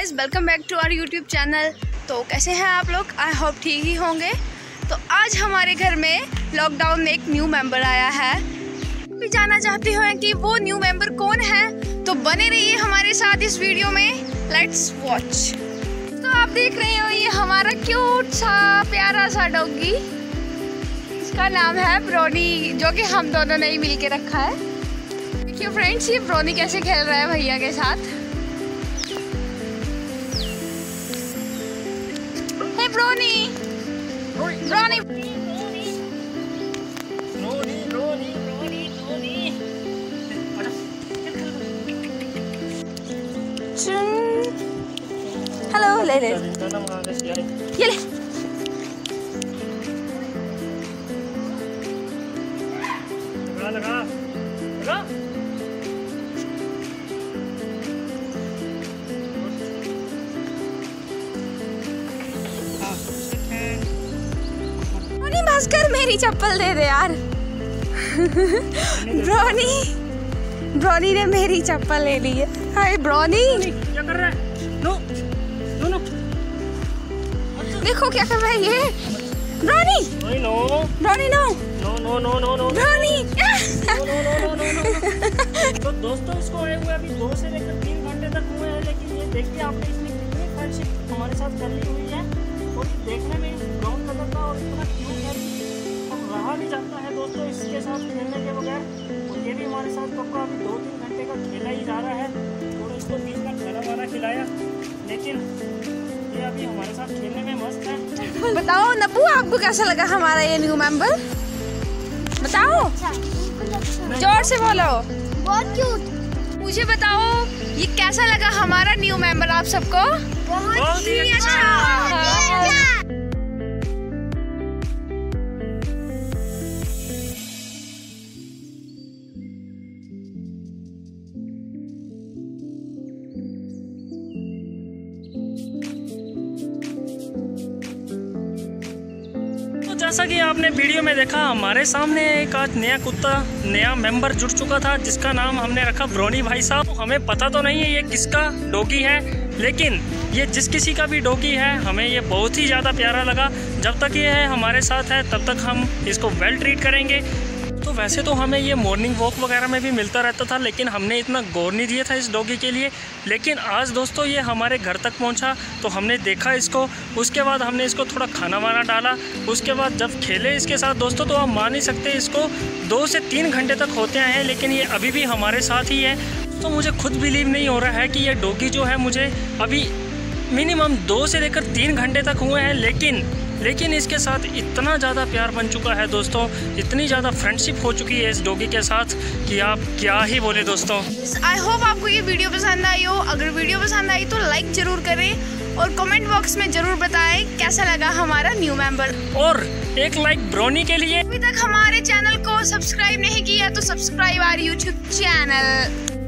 Guys welcome back to our YouTube channel तो कैसे हैं आप लोग? आई होप ठीक ही होंगे। तो आज हमारे घर में लॉकडाउन में एक न्यू मेंबर आया है। भी जानना चाहते हो कि वो न्यू मेंबर कौन है? तो बने रहिए हमारे साथ इस वीडियो में। लेट्स वॉच तो आप देख रहे हो, ये हमारा क्यूट सा, प्यारा सा डॉगी इसका नाम है ब्रोनी जो कि हम दोनों ने ही मिल रखा है। देखिए फ्रेंड्स ये ब्रोनी कैसे खेल रहा है भैया के साथ। Hey, Ronnie. Ronnie. Ronnie. Ronnie. Ronnie. Ronnie. Hello, Lele. Yele. ब्रोनी Bhaskar मेरी चप्पल दे दे यार। ब्रोनी ब्रोनी ने मेरी चप्पल ले ली है। हाय ब्रोनी। क्या कर रहा है? No no no. देखो क्या कर रहा है ये। Brownie no. Brownie no. No no no no no Brownie. No no no no no तो दोस्तों इसको आए हुए अभी दो से लेकर तीन घंटे तक हुए हैं लेकिन ये देखिए आपने इसने कितनी फ्रेंडशिप हमारे साथ कर ली हुई है। और देखने में ब्राउन कलर का और इतना क्यूट है अब रहा नहीं जाता है दोस्तों इसके साथ खेलने के बगैर और ये भी हमारे साथ पक्का अभी दो तीन घंटे का खेला ही जा रहा है और इसको बीच में खाना वाना खिलाया लेकिन ये अभी हमारे साथ खेलने में मस्त है बताओ नब्बू आपको कैसा लगा हमारा ये न्यू मेंबर बताओ। ज़ोर से बोलो। बहुत क्यूट मुझे बताओ ये कैसा लगा हमारा न्यू मेंबर आप सबको? बहुत ही अच्छा। जैसा कि आपने वीडियो में देखा, हमारे सामने एक आज नया कुत्ता, नया मेंबर जुड़ चुका था, जिसका नाम हमने रखा ब्रोनी भाई साहब। हमें पता तो नहीं है ये किसका डोगी है, लेकिन ये जिस किसी का भी डोगी है, हमें ये बहुत ही ज़्यादा प्यारा लगा। जब तक ये है हमारे साथ है, तब तक हम इसको वेल ट्रीट करेंगे। तो वैसे तो हमें ये मॉर्निंग वॉक वगैरह में भी मिलता रहता था, लेकिन हमने इतना गौर नहीं दिया था इस डॉगी के लिए। लेकिन आज दोस्तों ये हमारे घर तक पहुँचा तो हमने देखा इसको। उसके बाद हमने इसको थोड़ा खाना वाना डाला। उसके बाद जब खेले इसके साथ दोस्तों तो आप मान ही सकते इसको दो से तीन घंटे तक होते आए हैं, लेकिन ये अभी भी हमारे साथ ही है। तो मुझे खुद बिलीव नहीं हो रहा है कि ये डोगी जो है मुझे अभी मिनिमम दो से लेकर तीन घंटे तक हुए हैं लेकिन लेकिन इसके साथ इतना ज़्यादा प्यार बन चुका है दोस्तों इतनी ज़्यादा फ्रेंडशिप हो चुकी है इस डॉगी के साथ कि आप क्या ही बोले दोस्तों। आई होप आपको ये वीडियो पसंद आई हो। अगर वीडियो पसंद आई तो लाइक ज़रूर करें और कमेंट बॉक्स में ज़रूर बताएँ कैसा लगा हमारा न्यू मेंबर और एक लाइक ब्रोनी के लिए। अभी तक हमारे चैनल को सब्सक्राइब नहीं किया तो सब्सक्राइब आर यूट्यूब चैनल